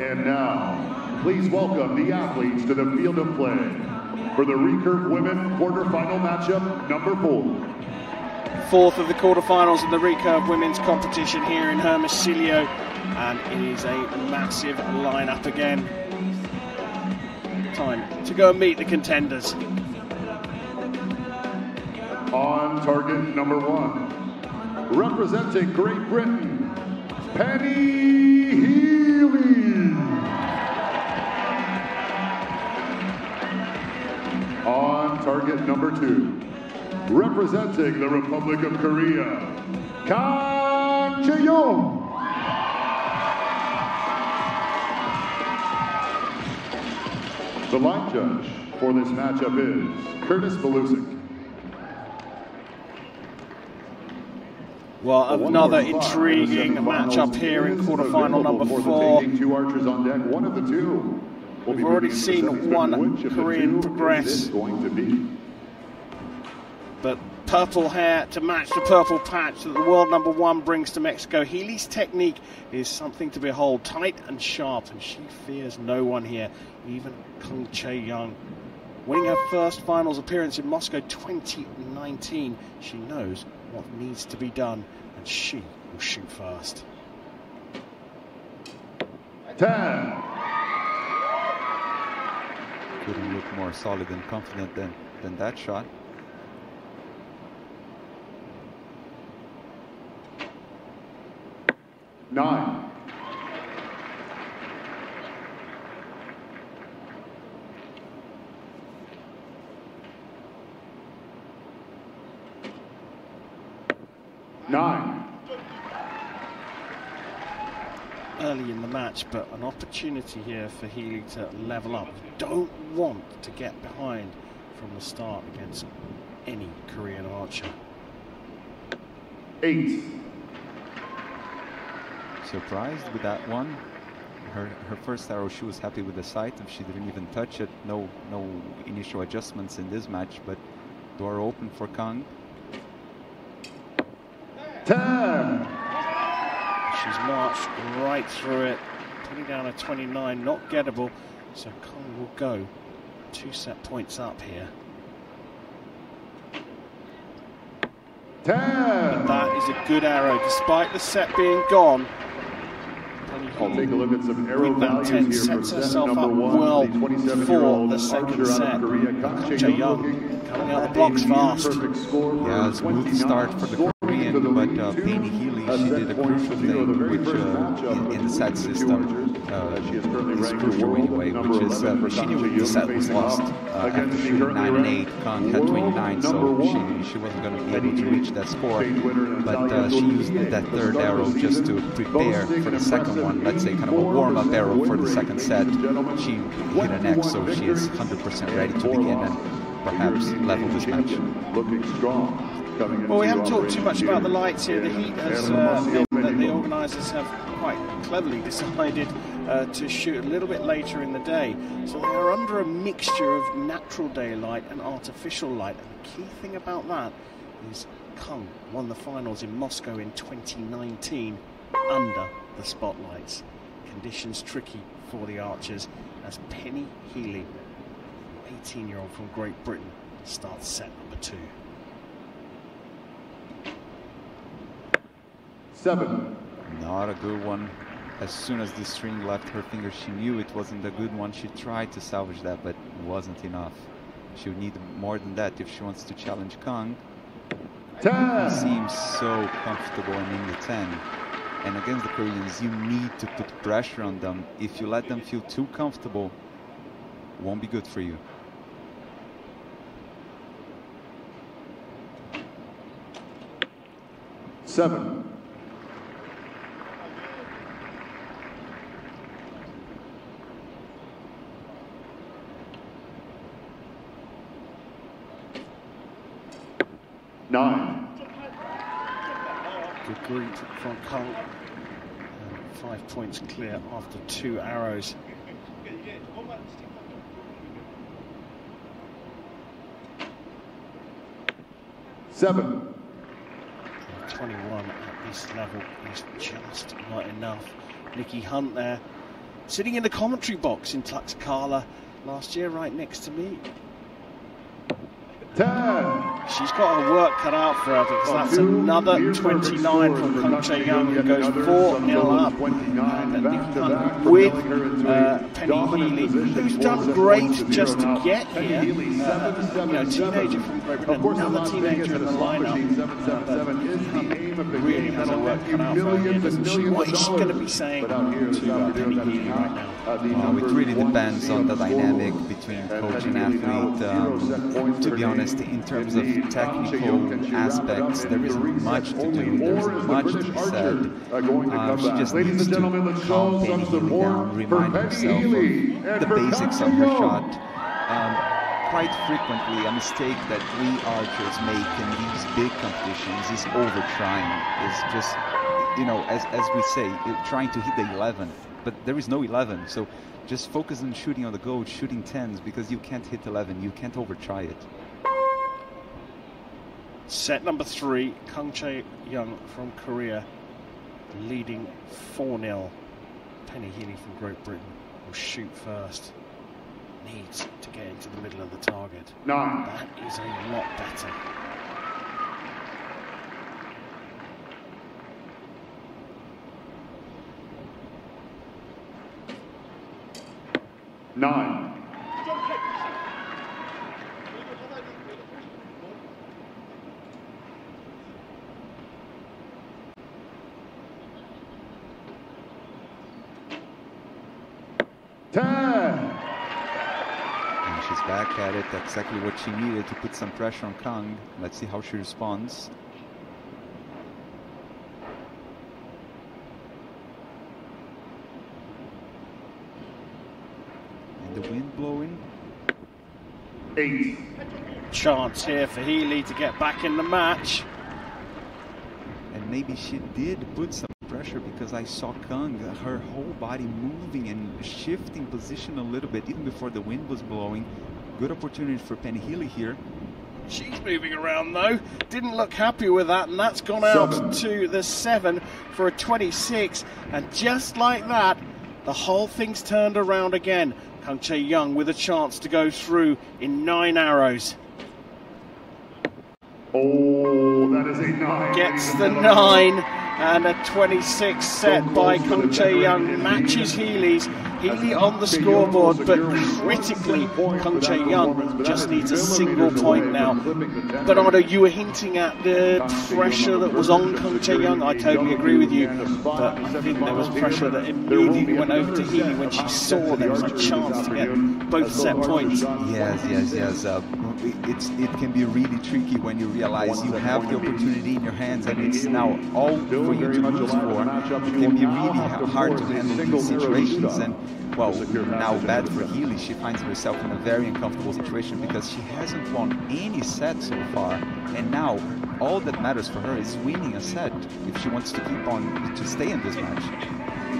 And now, please welcome the athletes to the field of play for the recurve women quarterfinal matchup number four. Fourth of the quarterfinals in the recurve women's competition here in Hermosillo, and it is a massive lineup again. Time to go and meet the contenders. On target number one, representing Great Britain, Penny Healey. Target number two, representing the Republic of Korea, Kang Chae-young. The line judge for this matchup is Curtis Belusic. Well, another intriguing matchup here in quarterfinal number four. Two archers on deck, one of the two. We've already seen one Korean progress. But purple hair to match the purple patch that the world number one brings to Mexico. Healey's technique is something to behold, tight and sharp, and she fears no one here, even Kang Chae-young. Winning her first finals appearance in Moscow 2019, she knows what needs to be done, and she will shoot first. Ten. Couldn't look more solid and confident than, than that shot. Nine. Early in the match, but an opportunity here for Healey to level up. Don't want to get behind from the start against any Korean archer. Eight. Surprised with that one. Her, her first arrow, she was happy with the sight. If she didn't even touch it, no no initial adjustments in this match. But door open for Kang. Ten. She's marched right through it, putting down a 29, not gettable. So Kang will go two set points up here. But Ten. that is a good arrow, despite the set being gone. I'll take a look at some arrow values 10 here for sets set herself number up one. well the 27 for year old the second archer out set. of Korea, Kang Kang Chae-young, Chae-young coming out the blocks fast. perfect score of Yeah, smooth 29, start for the scoring Korean, for the but uh. Penny Healey, she did a crucial for zero, the thing, which uh, in, in the set system uh, She is currently is ranked crucial anyway, which is 11 uh, she knew the set was lost uh, after shooting currently 9 and ranked 8. Kang had world 29, number so she, she wasn't going to be able to reach that score. stage winner in But uh, she used that third arrow just to prepare for the second one. Let's say kind of a warm-up 84% arrow for the second set. She hit an X, so she is 21 100% ready to begin and perhaps level this match. Looking strong. Well, we haven't talked too much about the lights here. The heat has uh, that the organisers have quite cleverly decided uh, to shoot a little bit later in the day. So they are under a mixture of natural daylight and artificial light. And the key thing about that is Kang won the finals in Moscow in 2019 under the spotlights. Conditions tricky for the archers as Penny Healey, 18 year old from Great Britain, starts set number two. Seven. Not a good one. As soon as the string left her finger, she knew it wasn't a good one. She tried to salvage that, but it wasn't enough. She would need more than that if she wants to challenge Kang. He Ten. seems so comfortable and in the 10. And against the Koreans, you need to put pressure on them. If you let them feel too comfortable, won't be good for you. Seven. Nine. Good greet from Kang. Uh, five points clear after two arrows. Seven. 21 at this level is just not enough. Nikki Hunt there sitting in the commentary box in Tlaxcala last year, right next to me. 10. She's got her work cut out for her because that's another 29 from Kang Chae Young who goes 4 0 up. And Nikki Hunt with uh, Penny Healey, who's done great just to get here. Uh, you know, teenager from Great Of Britain, another teenager in the lineup. Uh, 777 is the aim of the really game. has her work cut out for her. millions Doesn't she? millions What of she going to be saying But out here this to uh, Penny Healey right now? Uh, the Well, it really depends on the dynamic between coach and athlete. with zero set Um, to be honest, in terms of technical Can she wrap it up aspects, there the isn't much to do. There or isn't much to be said. uh, Um, she just Ladies needs and to calm Penny some Healey support down, remind herself of the basics of her shot. Um, quite frequently, a mistake that we archers make in these big competitions is over trying. Is just, you know, as, as we say, trying to hit the 11. But there is no 11. So just focus on shooting on the go, shooting 10s, because you can't hit 11. You can't overtry it. Set number three, Kang Chae Young from Korea, leading 4 0. Penny Healey from Great Britain will shoot first. Needs to get into the middle of the target. Nine. That is a lot better. Nine. And she's back at it. Exactly what she needed to put some pressure on Kang. Let's see how she responds. The wind blowing. Eight. Chance here for Healey to get back in the match. And maybe she did put some pressure because I saw Kang, her whole body moving and shifting position a little bit even before the wind was blowing. Good opportunity for Penny Healey here. She's moving around though. Didn't look happy with that, and that's gone out Seven. to the seven for a 26. And just like that, the whole thing's turned around again. Kang Chae Young with a chance to go through in nine arrows. Oh, that is a nine. Gets the nine and a 26 set by Kang Chae Young matches Healey's. Healey on the scoreboard, but critically, Kang Chae Young just needs a single point now. Bernardo, you were hinting at the pressure that was on Kang Chae Young. I totally agree with you, but I think there was pressure that immediately went over to Healey when she saw there was a chance to get both set points. Yes, yes, yes. Uh, it's it can be really tricky when you realize you have the opportunity in your hands and it's now all for you to lose for. It can be really hard to handle these situations and well, now bad for Healey. She finds herself in a very uncomfortable situation because she hasn't won any set so far, and now all that matters for her is winning a set if she wants to keep on to stay in this match.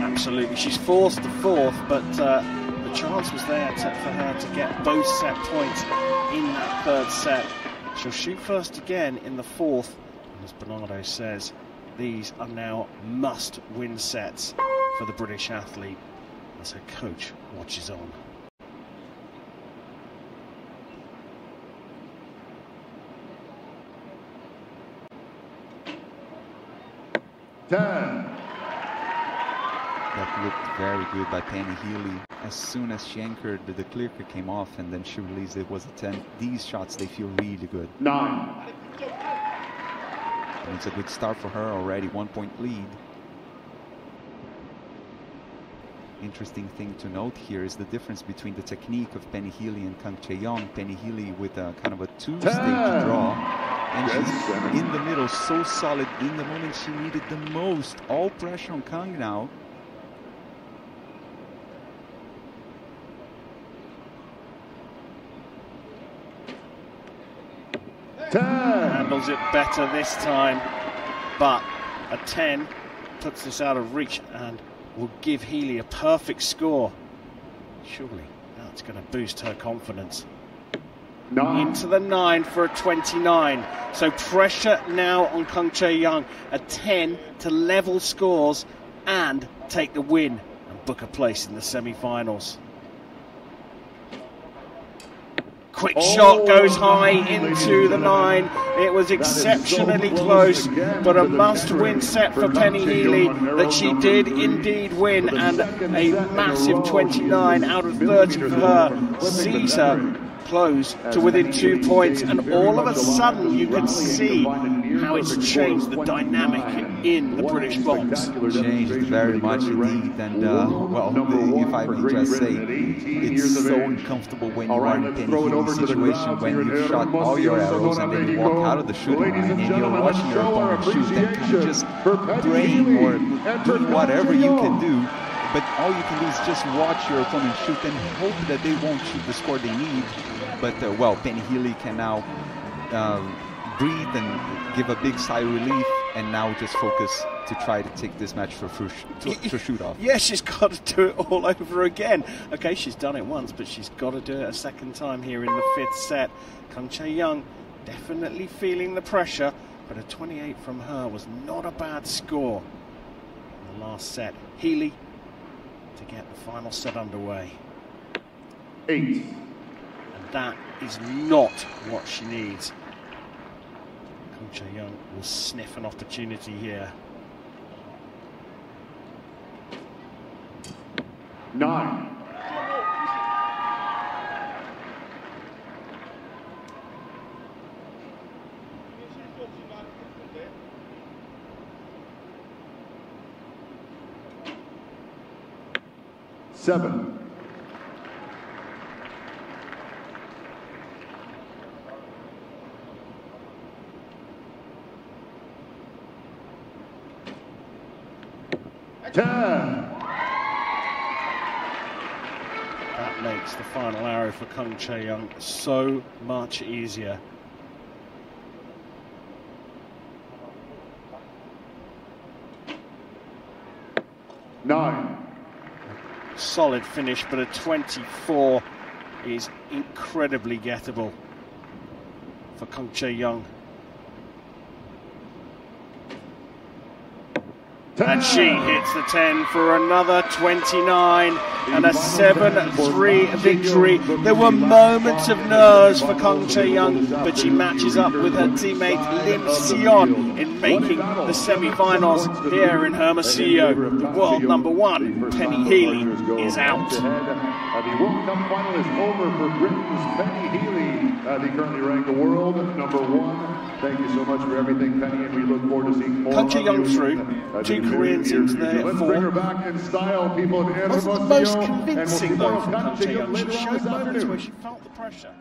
Absolutely, she's forced the fourth, but uh, the chance was there to, for her to get both set points in that third set. She'll shoot first again in the fourth, and as Bernardo says, these are now must-win sets for the British athlete as her coach watches on. Ten. Very good by Penny Healey. As soon as she anchored, the, the clear kick came off and then she released it was a 10. These shots, they feel really good. Nine. And it's a good start for her already, one point lead. Interesting thing to note here is the difference between the technique of Penny Healey and Kang Chae Young. Penny Healey with a kind of a two-stage draw. And she's in the middle, so solid in the moment she needed the most. All pressure on Kang now. Ten. Handles it better this time, but a 10 puts this out of reach and will give Healey a perfect score. Surely that's going to boost her confidence. Nine. into the nine for a 29. So pressure now on Kang Chae Young. A 10 to level scores and take the win and book a place in the semi-finals. Quick Oh, shot goes high into the nine. It was is so exceptionally close but a must-win set for Penny Healey that she did indeed win, and a set in a massive 29 out of 30 millimeters for her. sees her close to within two points, and all of a sudden you can see find a near how it's changed the dynamic in the British box. spectacular changed very much indeed. And uh, well, the- if I for may just say, at 18 years it's so uncomfortable when you are in let's Penny throw it over Healey's to the situation when you've shot all your arrows and then you walk out of the shooting line and and you're watching your opponent shoot and kind of just for Penny praying or and for doing whatever you can do. But all you can do is just watch your opponent shoot and hope that they won't shoot the score they need. But uh, well, Penny Healey can now um, breathe and give a big sigh of relief, and now just focus to try to take this match for for, to, to shoot off. Yeah, she's got to do it all over again. Okay, she's done it once, but she's got to do it a second time here in the fifth set. Kang Chae Young definitely feeling the pressure, but a 28 from her was not a bad score in the last set. Healey to get the final set underway. Eight. And that is not what she needs. Chae Young will sniff an opportunity here. Nine. Seven. That makes the final arrow for Kang Chae Young so much easier. Nine. Solid finish, but a 24 is incredibly gettable for Kang Chae Young. And she hits the 10 for another 29 and a 7 3 victory. There were moments of nerves for Kang Chae Young, but she matches up with her teammate Lim Sihyeon in making the semi finals here in Hermosillo. The world number one, Penny Healey, is out. The World Cup final is over for Britain's Penny Healey, uh, the currently ranked world number one. Thank you so much for everything, Penny, and we look forward to seeing more of Young you through, in, uh, two the Koreans into future. Let's four. bring her back in style, people. in Wasn't the Hermosillo, most and we'll convincing though of from Kang Kang Chae Chae Young. She showed moments where she felt the pressure.